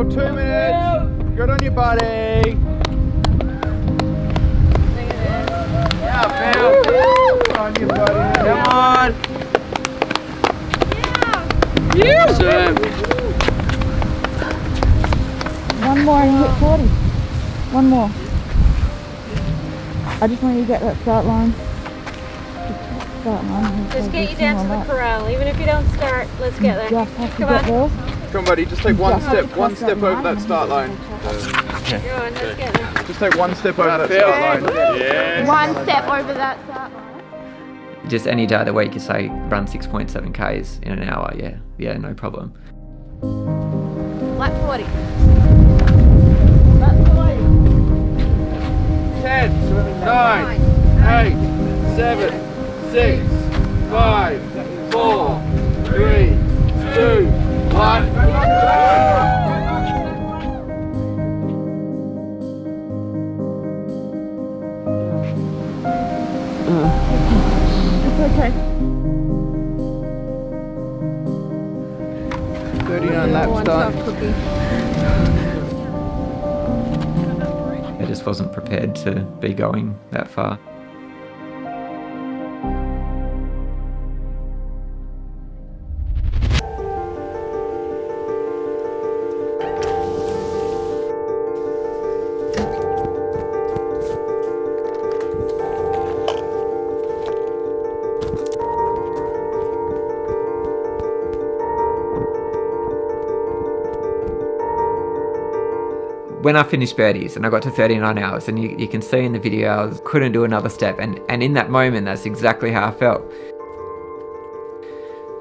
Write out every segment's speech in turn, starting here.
Phil, two minutes. Good on you, buddy. Yeah, Phil. Good on you, buddy. Come on. Yes, sir. One more and hit 40. One more. I just want you to get that start line. Start line. Just get you down to the corral. Even if you don't start, let's get there. Just have to Come get on. There. Come on, buddy. Just take one step, one step over that start line. Go on, let's get there. Just take one step over that start line. Yeah. One step over that start line. Just any day of the week, you say run 6.7 Ks in an hour. Yeah, yeah, no problem. Lap 40. Ten, nine, eight, seven, six, five, four, three, two, one. It's okay. 39 laps done. I just wasn't prepared to be going that far. When I finished Birdy's and I got to 39 hours, and you, you can see in the video I was, couldn't do another step, and, and in that moment, that's exactly how I felt.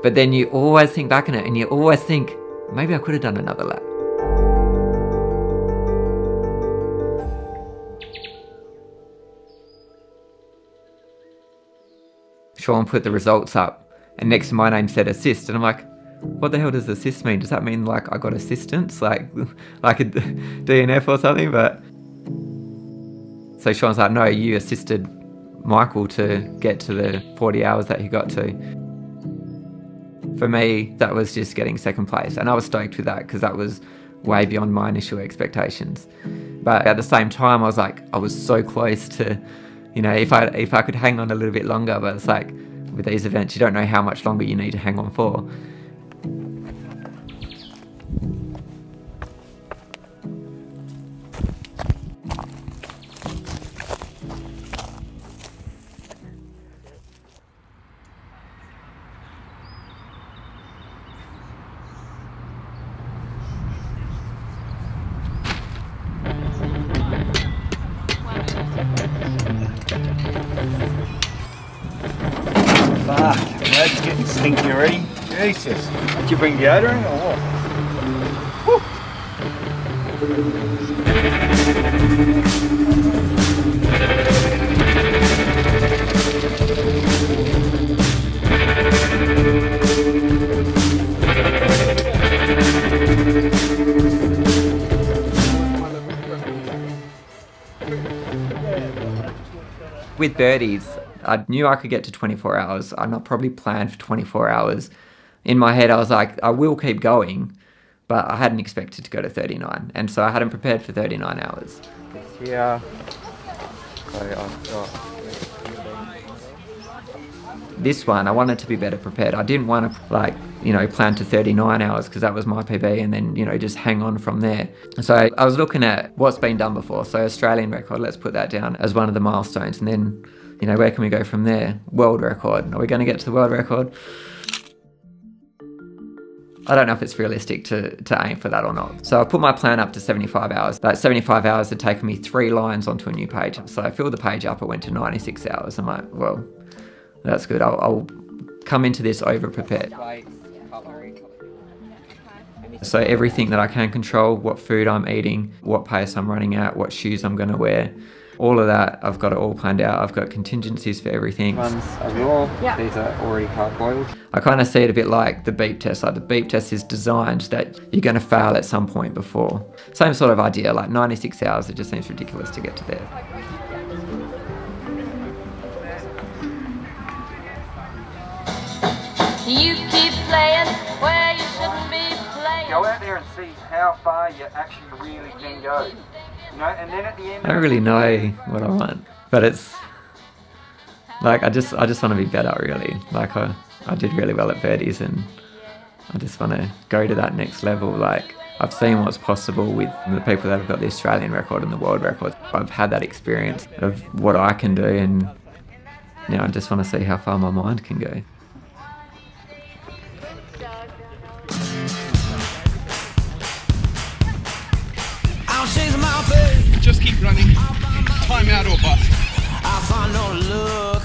But then you always think back on it, and you always think, maybe I could have done another lap. Sean put the results up, and next to my name said assist, and I'm like, what the hell does assist mean? Does that mean like I got assistance, like like a DNF or something? But so Sean's like, no, you assisted Michael to get to the 40 hours that he got to. For me, that was just getting second place, and I was stoked with that because that was way beyond my initial expectations. But at the same time, I was like, I was so close to, you know, if I if I could hang on a little bit longer. But it's like with these events, you don't know how much longer you need to hang on for. Already. Jesus. Did you bring deodorant or what? with Birdy's, I knew I could get to 24 hours. I'm not probably planned for 24 hours. In my head, I was like, I will keep going, but I hadn't expected to go to 39. And so I hadn't prepared for 39 hours. Yeah. So I've got This one, I wanted to be better prepared. I didn't want to, like, you know, plan to 39 hours because that was my PB and then, you know, just hang on from there. So I was looking at what's been done before. So Australian record, let's put that down as one of the milestones. And then, you know, where can we go from there? World record. Are we going to get to the world record? I don't know if it's realistic to, to aim for that or not. So I put my plan up to 75 hours. That 75 hours had taken me three lines onto a new page. So I filled the page up, I went to 96 hours. I'm like, well, that's good. I'll, I'll come into this over prepared. So everything that I can control, what food I'm eating, what pace I'm running at, what shoes I'm going to wear, all of that, I've got it all planned out. I've got contingencies for everything. ones are raw. Yeah. These are already hard boiled. I kind of see it a bit like the beep test. Like the beep test is designed that you're going to fail at some point before. Same sort of idea, like 96 hours, it just seems ridiculous to get to there. You keep playing where you shouldn't be playing. go out there and see how far you actually really can go. I don't really know what I want, but it's like I just I just want to be better really. Like I I did really well at Birdy's and I just want to go to that next level. Like I've seen what's possible with the people that have got the Australian record and the world record. I've had that experience of what I can do and now I just want to see how far my mind can go. Keep running. Time out or bust. I find no luck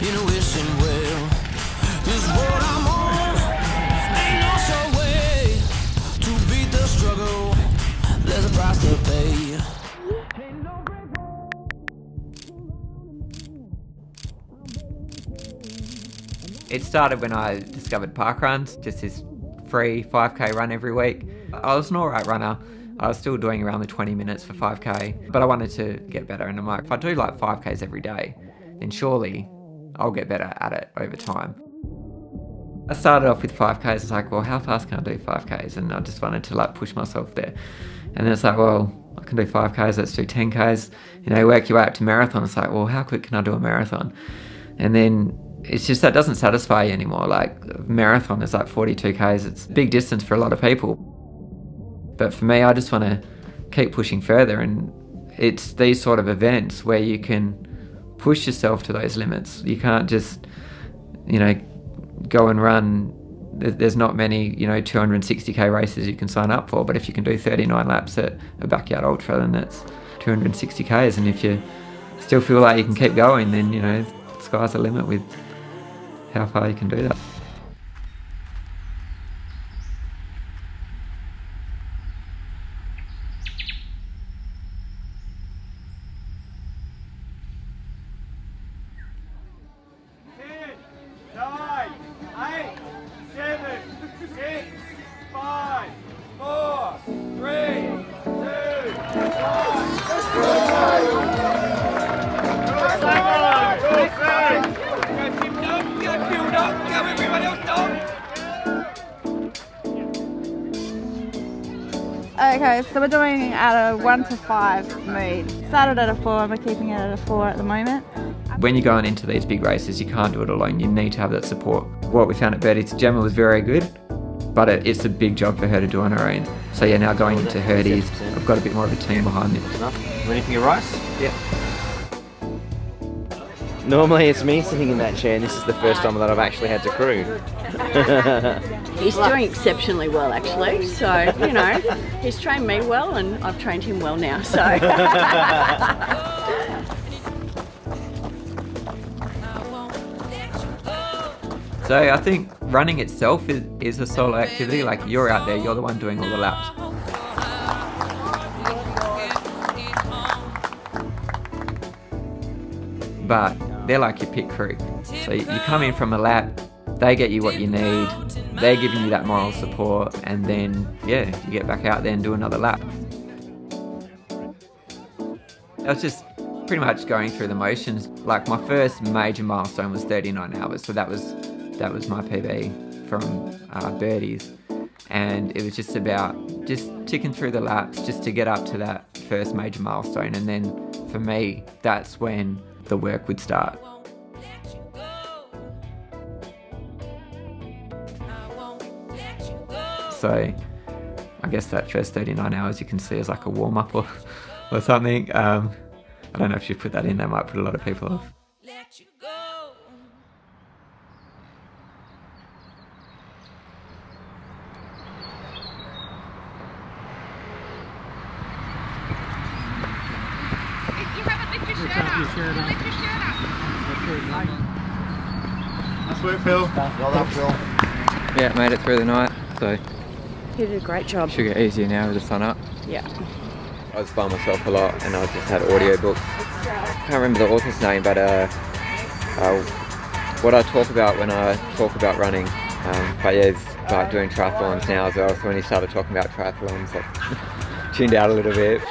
in a wishing well. This road I'm on ain't no sure way to beat the struggle. There's a price to pay. It started when I discovered park runs, just this free 5k run every week. I was an alright runner. I was still doing around the 20 minutes for 5k, but I wanted to get better. And I'm like, if I do like 5ks every day, then surely I'll get better at it over time. I started off with 5ks. It's like, well, how fast can I do 5ks? And I just wanted to like push myself there. And then it's like, well, I can do 5ks. Let's do 10ks. You know, work your way up to marathon. It's like, well, how quick can I do a marathon? And then it's just that doesn't satisfy you anymore. Like marathon is like 42k's. It's a big distance for a lot of people. But for me, I just want to keep pushing further. And it's these sort of events where you can push yourself to those limits. You can't just, you know, go and run. There's not many, you know, 260k races you can sign up for. But if you can do 39 laps at a backyard ultra, then that's 260k's. And if you still feel like you can keep going, then you know, sky's the limit with how far you can do that. Okay, so we're doing at a one to five mood. Started at a four and we're keeping it at a four at the moment. When you're going into these big races, you can't do it alone. You need to have that support. What we found at Birdy's, Gemma was very good, but it, it's a big job for her to do on her own. So yeah, now going into Herdy's, I've got a bit more of a team behind me. Ready for your rice? Yeah. Normally it's me sitting in that chair and this is the first time that I've actually had to crew. He's doing exceptionally well, actually. So, you know, he's trained me well and I've trained him well now. So, So I think running itself is, is a solo activity. Like you're out there, you're the one doing all the laps. But they're like your pit crew. So you come in from a lap, they get you what you need, they're giving you that moral support, and then yeah, you get back out there and do another lap. I was just pretty much going through the motions. Like my first major milestone was 39 hours, so that was that was my PB from uh, Birdy's, and it was just about just ticking through the laps just to get up to that first major milestone, and then for me, that's when the work would start. So I guess that first 39 hours you can see as like a warm up or, or something. Um, I don't know if you put that in, that might put a lot of people off. Nice work, Phil. Well done, Phil. Yeah, made it through the night, so he did a great job. should get easier now with the sun up. Yeah. I was by myself a lot and I just had audio books. can't remember the author's name, but uh, uh, what I talk about when I talk about running. Um, but yeah, it's like doing triathlons now as well. So when he started talking about triathlons, I tuned out a little bit.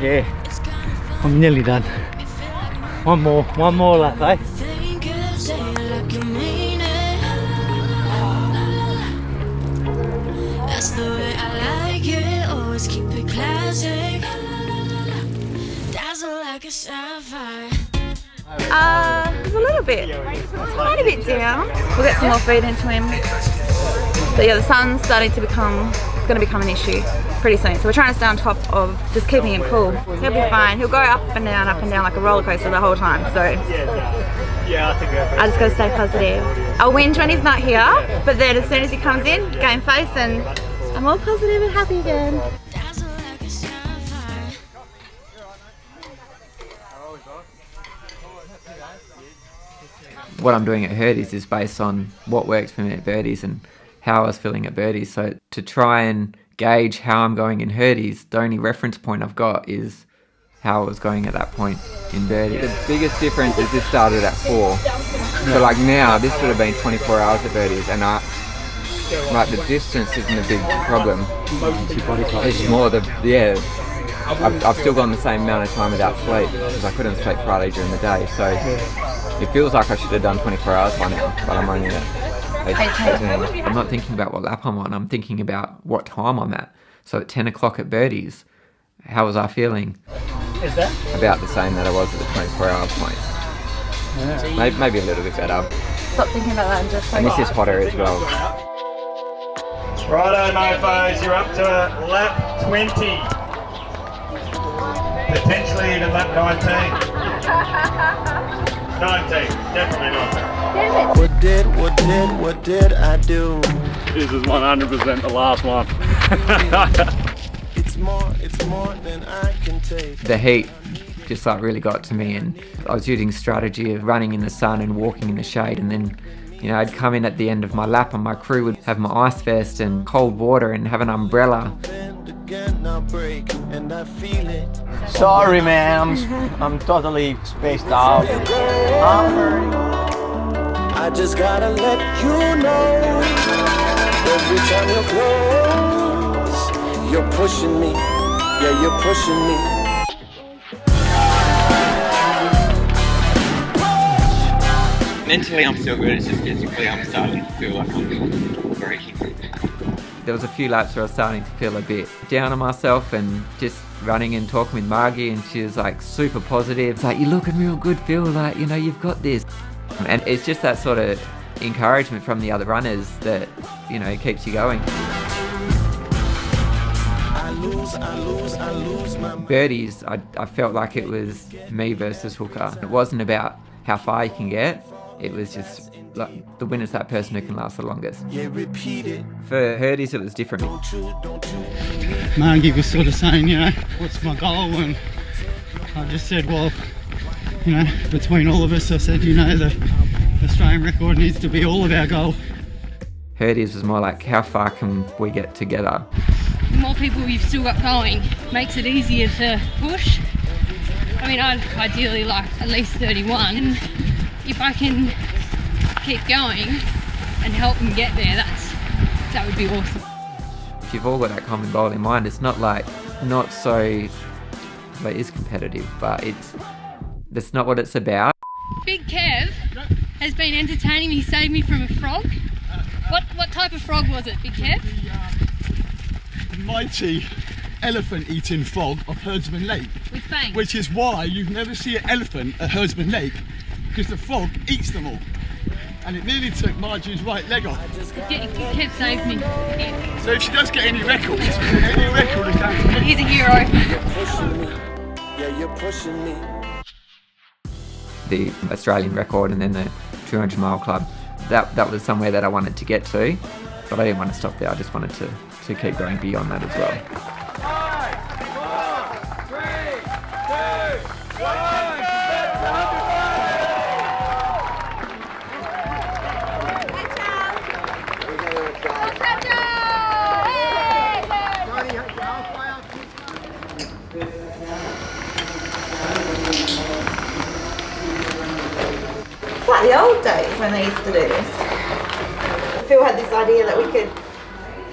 Yeah, I'm nearly done. One more, one more lap, eh? Think it, say it like you. That's the way I like it. Always keep it classic. Dazzle like a sapphire. Uh, he's a little bit, quite a bit down. We'll get some more feed into him. But yeah, the sun's starting to become, it's going to become an issue pretty soon. So we're trying to stay on top of just keeping him cool. He'll be fine. He'll go up and down, up and down like a roller coaster the whole time. So Yeah, I think I just got to stay positive. I'll whinge when he's not here, but then as soon as he comes in, game face and I'm all positive and happy again. What I'm doing at Herdy's is based on what works for me at Birdy's and how I was feeling at Birdy's. So to try and gauge how I'm going in Herdy's, the only reference point I've got is how I was going at that point in Birdy's. The biggest difference is this started at four. So like now, this would have been 24 hours at Birdy's, and I like the distance isn't a big problem. It's more the yeah. I've, I've still gone the same amount of time without sleep because I couldn't sleep Friday during the day. So it feels like I should have done 24 hours by now, but I'm only at 18. I'm not thinking about what lap I'm on. I'm thinking about what time I'm at. So at 10 o'clock at Birdy's, how was I feeling? Is that? About the same that I was at the 24 hour point. Maybe, maybe a little bit better. Stop thinking about that and just And this is hotter as well. Righto, mofos, you're up to lap 20. Potentially even lap 19. 19, definitely not. What did, what did, what did I do? This is 100% the last one. It's more, it's more than I can take. The heat just like really got to me and I was using strategy of running in the sun and walking in the shade and then you know I'd come in at the end of my lap and my crew would have my ice vest and cold water and have an umbrella Bend again, I'll break, and I feel it. Sorry, man, I'm, I'm totally spaced out. I just gotta let you know. Every time you're close, you're pushing me. Yeah, you're pushing me. Mentally I'm still good, it's just physically I'm starting to feel like I'm breaking. There was a few laps where I was starting to feel a bit down on myself and just running and talking with Margie and she was like super positive. It's like, you're looking real good, Phil, like, you know, you've got this. And it's just that sort of encouragement from the other runners that, you know, keeps you going. I lose, I lose, I lose Birdy's, I, I felt like it was me versus Hooker. It wasn't about how far you can get, it was just like the winner's that person who can last the longest. Yeah, repeat. For Herdy's, it was different. Don't you, don't you. Margie was sort of saying, you know, what's my goal? And I just said, well, you know, between all of us, I said, you know, the Australian record needs to be all of our goal. Herdy's was more like, how far can we get together? the more people you've still got going makes it easier to push. I mean, I'd ideally like at least 31. And if I can keep going and help them get there, that's that would be awesome. If you've all got that common goal in mind, it's not like, not so, well, it is competitive, but it's, that's not what it's about. Big Kev has been entertaining me, saved me from a frog. What what type of frog was it, Big Kev? Uh, mighty elephant eating frog of Herdsman Lake, With fangs. which is why you never see an elephant at Herdsman Lake, because the frog eats them all. And it nearly took Margie's right leg off. Ke- Kev saved me. He- So if she does get any records, any record is down to me. He's a hero. Pushing me. Yeah, you're pushing me. The Australian record and then the 200 mile club. That, that was somewhere that I wanted to get to, but I didn't want to stop there. I just wanted to, to keep going beyond that as well. Like the old days when they used to do this. Phil had this idea that we could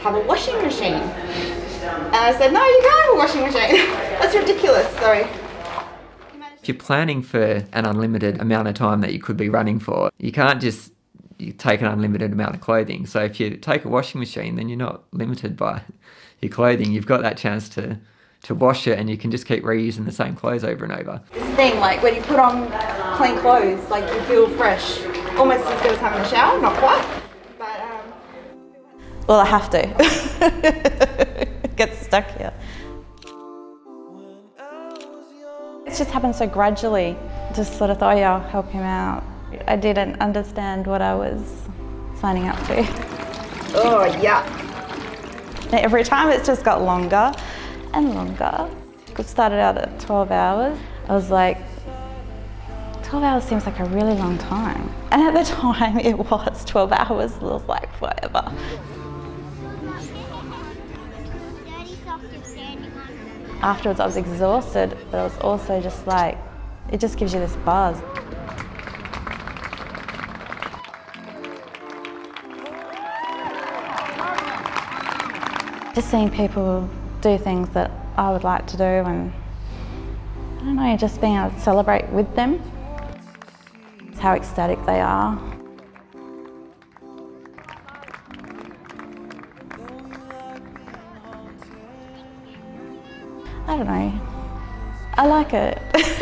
have a washing machine. And I said, no, you can't have a washing machine. That's ridiculous, sorry. If you're planning for an unlimited amount of time that you could be running for, you can't just you take an unlimited amount of clothing. So if you take a washing machine, then you're not limited by your clothing. You've got that chance to to wash it, and you can just keep reusing the same clothes over and over. This thing, like when you put on clean clothes, like you feel fresh. Almost as good as having a shower, not quite. But, um... Well, I have to. Get stuck here. It's just happened so gradually. Just sort of thought, oh yeah, I'll help him out. I didn't understand what I was signing up to. Oh, yeah. Every time it's just got longer and longer. It started out at 12 hours. I was like, 12 hours seems like a really long time. And at the time it was 12 hours, it was like forever. Afterwards I was exhausted, but I was also just like, it just gives you this buzz. Just seeing people do things that I would like to do and I don't know, just being able to celebrate with them. It's how ecstatic they are. I don't know. I like it.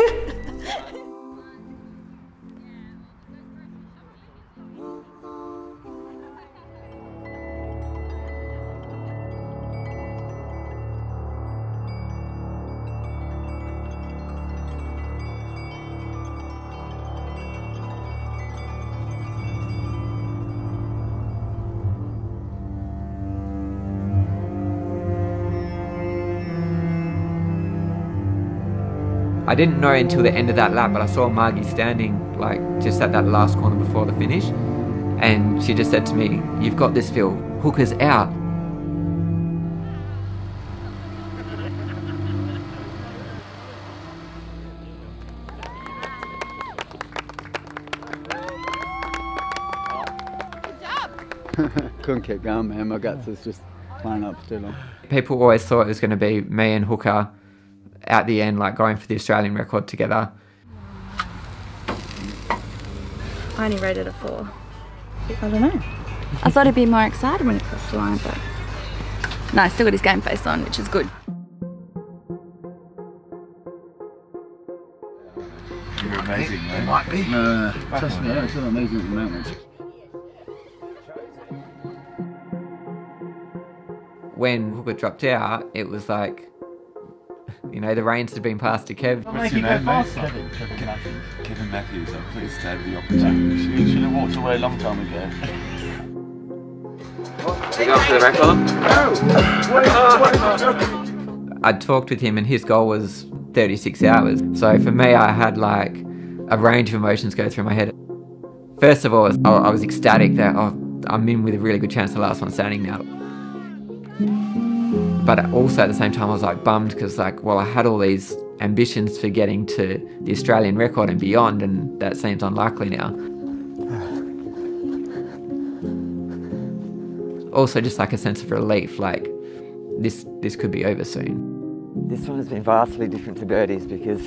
I didn't know until the end of that lap, but I saw Margie standing like just at that last corner before the finish, and she just said to me, "You've got this, Phil. Hooker's out." Couldn't keep going, man. My guts was just playing up too long. People always thought it was going to be me and Hooker at the end, like going for the Australian record together. I only rated a four. I don't know. I thought he'd be more excited when he crossed the line, but no, still got his game face on, which is good. You're amazing, man. might be. No, no, no. Trust me, I don't feel amazing at the moment. When Hooker dropped out, it was like, you know, the reins had been passed to Kev. What's your name, mate? Kevin. Kevin Matthews. Kevin Matthews. I'm pleased to have the opportunity. You should have walked away a long time ago. You go for the record? I talked with him and his goal was 36 hours. So for me, I had like a range of emotions go through my head. First of all, I I was ecstatic that oh, I'm in with a really good chance of the last one standing now. But also at the same time, I was like bummed because like, well, I had all these ambitions for getting to the Australian record and beyond, and that seems unlikely now. Also, just like a sense of relief, like this this could be over soon. This one has been vastly different to Birdy's because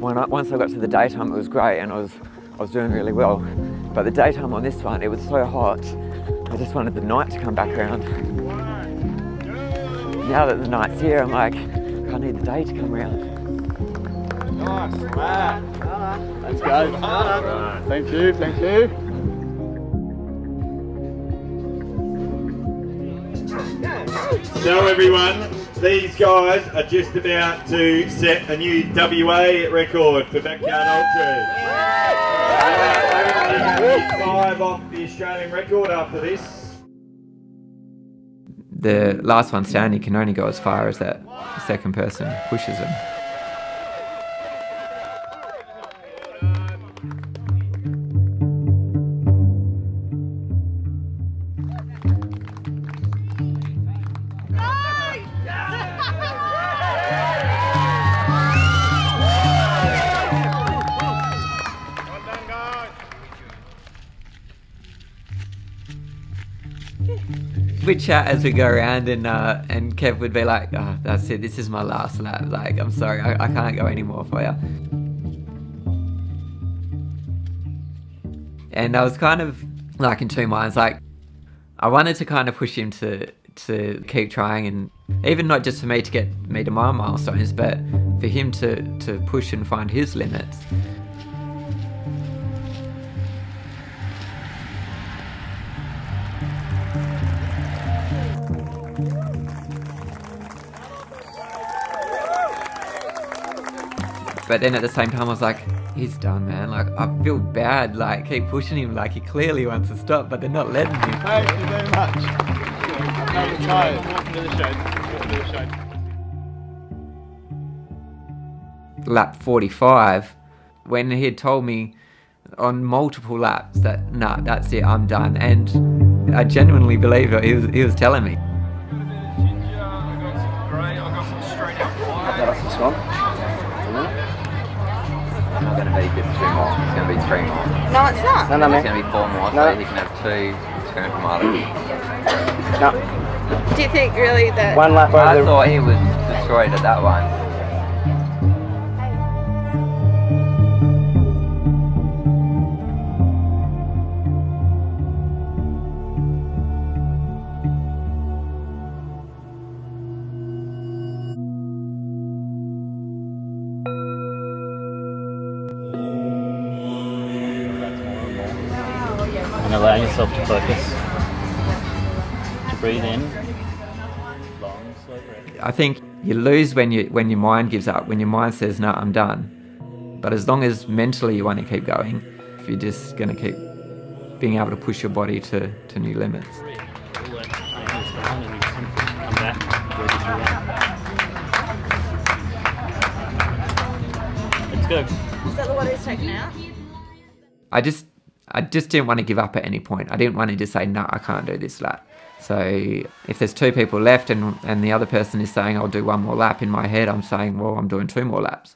when I, once I got to the daytime, it was great and I was I was doing really well. But the daytime on this one, it was so hot. I just wanted the night to come back around. Now that the night's here, I'm like, I need the day to come around. Nice, man. Let's go. Thank you, thank you. So everyone, these guys are just about to set a new WA record for backyard ultras. Only Five off the Australian record after this. The last one standing can only go as far as that second person pushes him. Chat as we go around, and uh, and Kev would be like, "Oh, that's it. This is my last lap. Like, I'm sorry, I, I can't go anymore for you." And I was kind of like in two minds. Like, I wanted to kind of push him to to keep trying, and even not just for me to get me to my milestones, but for him to to push and find his limits. But then at the same time, I was like, he's done, man. Like, I feel bad. Like, keep pushing him. Like, he clearly wants to stop, but they're not letting him. Thank you very much. I'm tired. Welcome to the show. Welcome to the show. Lap 45, when he had told me on multiple laps that, nah, that's it, I'm done. And I genuinely believe it. He was, he was telling me. Not going to be just two more. It's going to be three more. No, it's not. No, no, It's mate. going to be four more, No. so he can have two turn tomatoes. No. Do you think really that? One lap I the... thought he was destroyed at that one. I think you lose when you when your mind gives up, when your mind says, no, I'm done. But as long as mentally you want to keep going, if you're just going to keep being able to push your body to, to new limits. All that is gone and you simply come back ready to run. Let's go. Is that the one who's taken out? I just I just didn't want to give up at any point. I didn't want to just say, no, I can't do this lap. So if there's two people left and, and the other person is saying, I'll do one more lap, in my head I'm saying, well, I'm doing two more laps.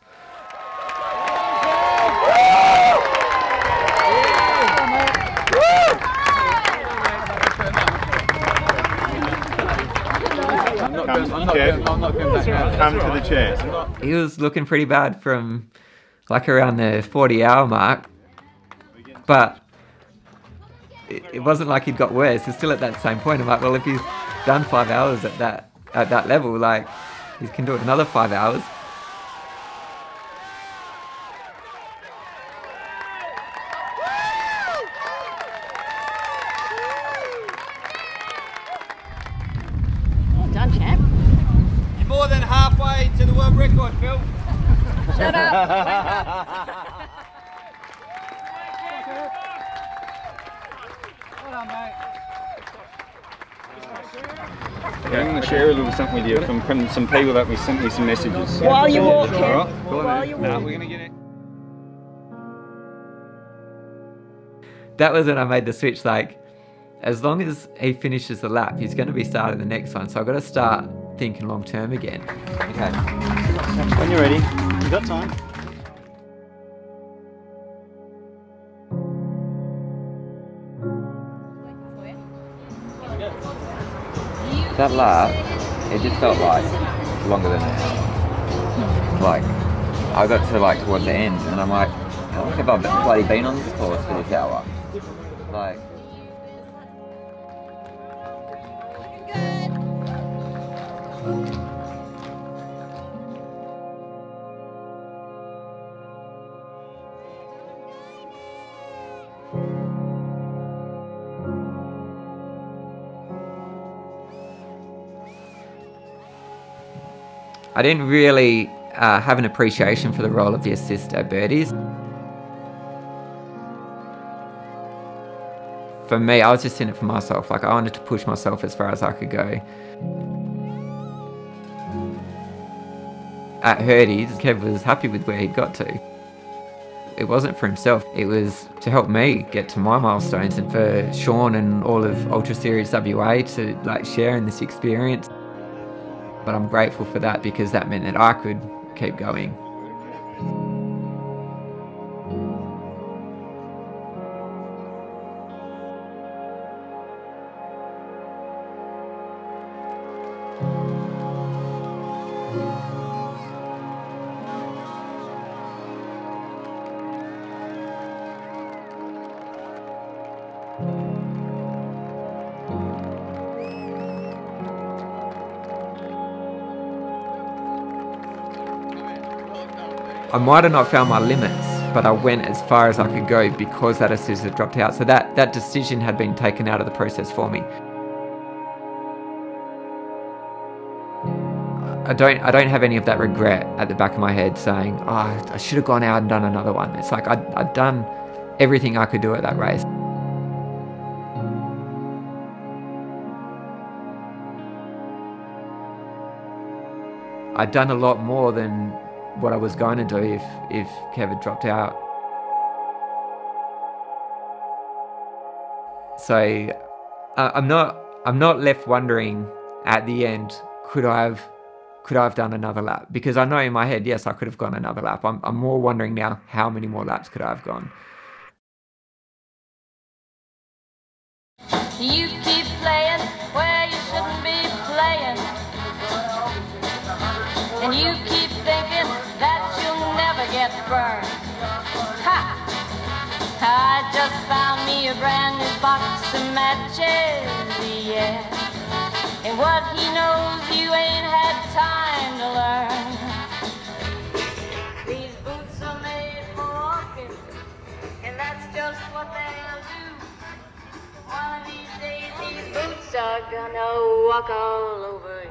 He was looking pretty bad from like around the 40 hour mark, but it, wasn't like he'd got worse. He's still at that same point. I'm like, well, if he's done five hours at that at that level, like he can do it another five hours. Well done, champ. You're more than halfway to the world record, Phil. Shut up. Okay, I'm going to share a little something with you from, from some people that we sent me some messages. While you're walking. All right, While you're No, we're going to get it. That was when I made the switch. Like, as long as he finishes the lap, he's going to be starting the next one. So I've got to start thinking long term again. Okay. When you're ready, you got time. That lap, it just felt like longer than an. Like, I got to like towards the end and I'm like, how long have I bloody been on this course for this hour? Like, I didn't really uh, have an appreciation for the role of the assist at Birdy's. For me, I was just in it for myself. Like, I wanted to push myself as far as I could go. At Herdy's, Kev was happy with where he'd got to. It wasn't for himself, it was to help me get to my milestones and for Sean and all of Ultra Series WA to like share in this experience. But I'm grateful for that because that meant that I could keep going. I might have not found my limits, but I went as far as I could go because that assist had dropped out. So that, that decision had been taken out of the process for me. I don't I don't have any of that regret at the back of my head saying, oh, I should have gone out and done another one. It's like I'd, I'd done everything I could do at that race. I'd done a lot more than what I was going to do if, if Kev had dropped out. So uh, I'm not I'm not left wondering at the end could I have could I have done another lap because I know in my head yes I could have gone another lap. I'm I'm more wondering now how many more laps could I have gone. You keep playing where you shouldn't be playing. And you never. Ha! I just found me a brand new box of matches, yeah. And what he knows you ain't had time to learn. These boots are made for walking, and that's just what they'll do. One of these days, these boots are gonna walk all over